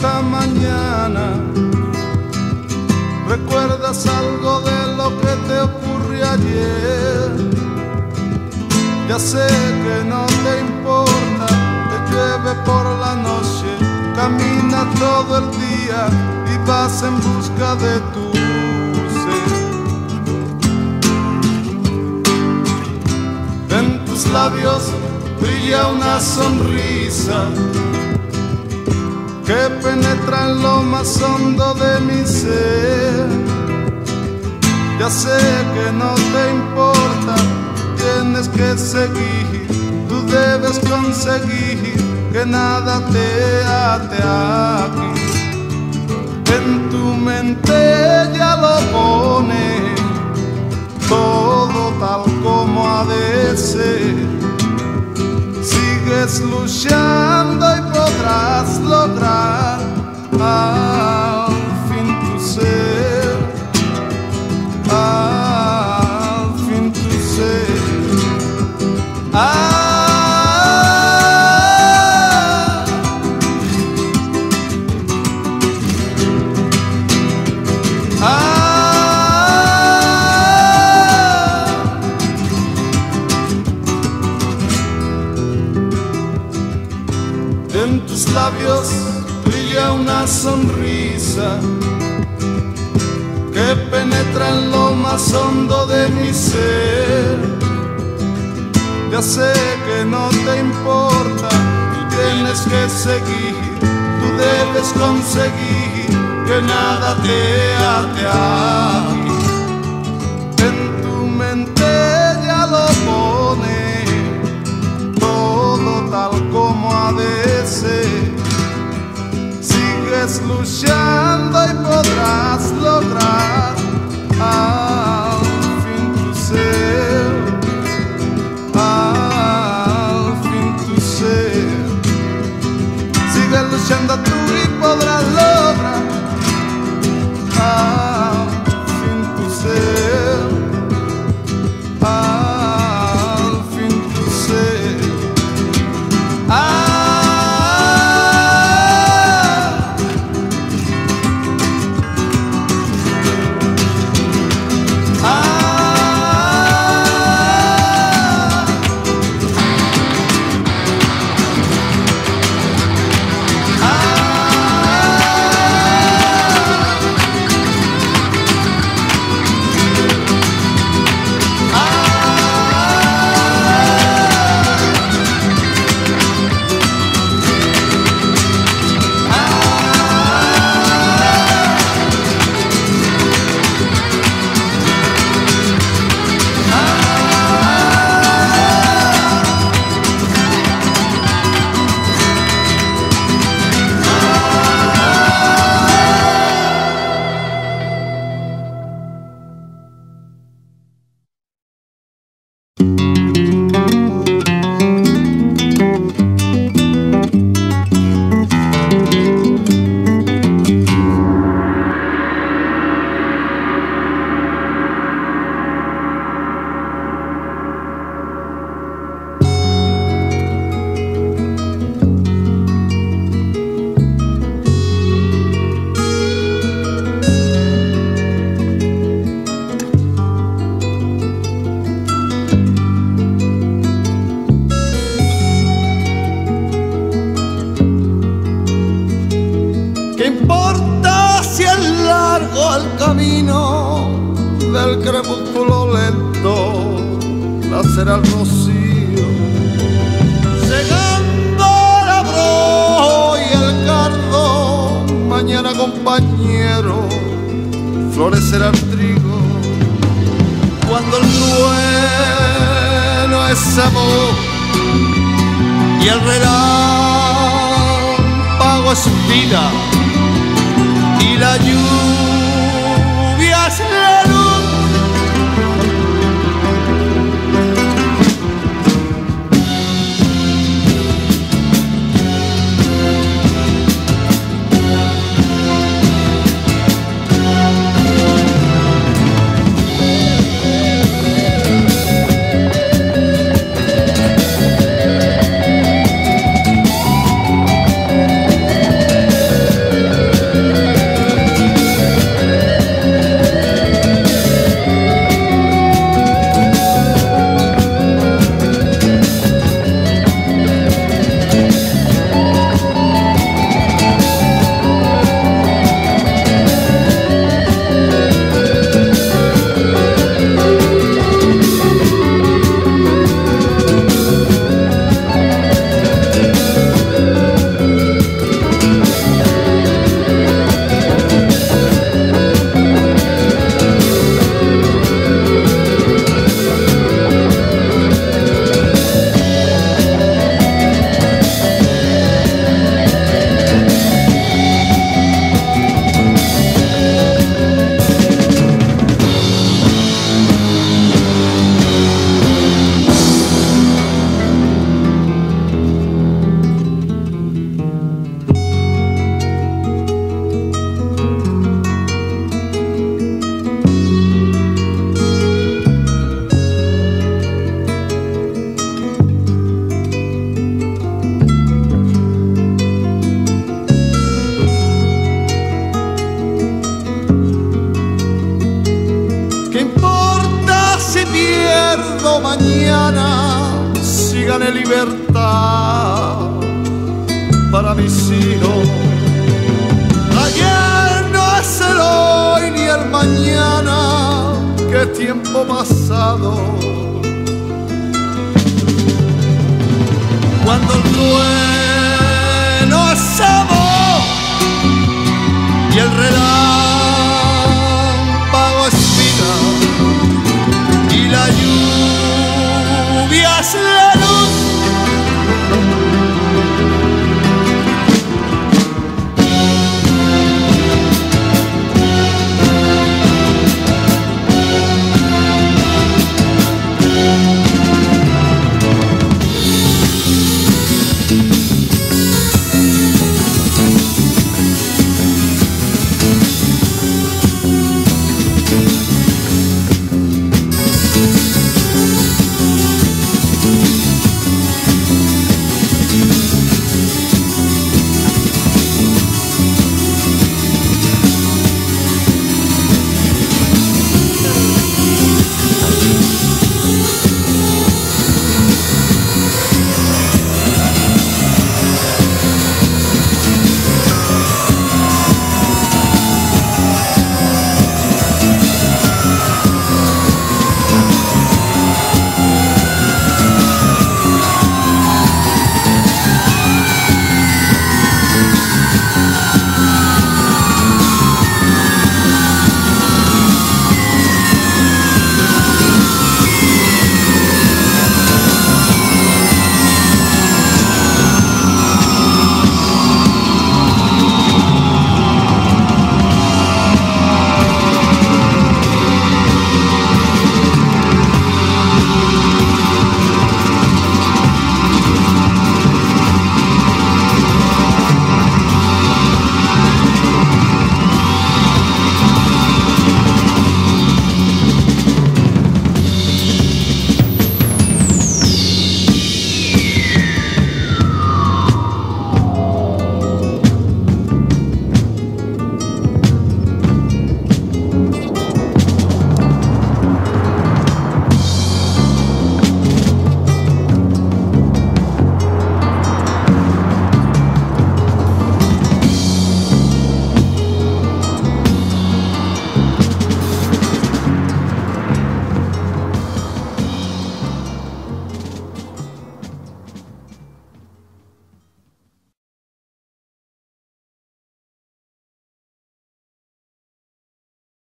esta mañana? ¿Recuerdas algo de lo que te ocurrió ayer? Ya sé que no te importa, te llueve por la noche, camina todo el día y vas en busca de tu ser. En tus labios brilla una sonrisa que penetra en lo más hondo de mi ser. Ya sé que no te importa, tienes que seguir, tú debes conseguir que nada te ate aquí. En tu mente ya lo pone todo tal como ha de ser sigues luchando y podrás lograr al fin tu ser, al fin tu ser. Ah, ah. En tus labios brilla una sonrisa que penetra en lo más hondo de mi ser. Ya sé que no te importa, tú tienes que seguir, tú debes conseguir que nada te ate Luchando del crepúsculo lento? Nacerá el rocío, segando el abro y el cardo. Mañana, compañero, florecerá el trigo. Cuando el trueno es amor y el relámpago es vida y la lluvia gane libertad para mis hijos. Ayer no es el hoy ni el mañana, que es tiempo pasado. Cuando el duelo es amor y el relato